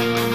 Oh,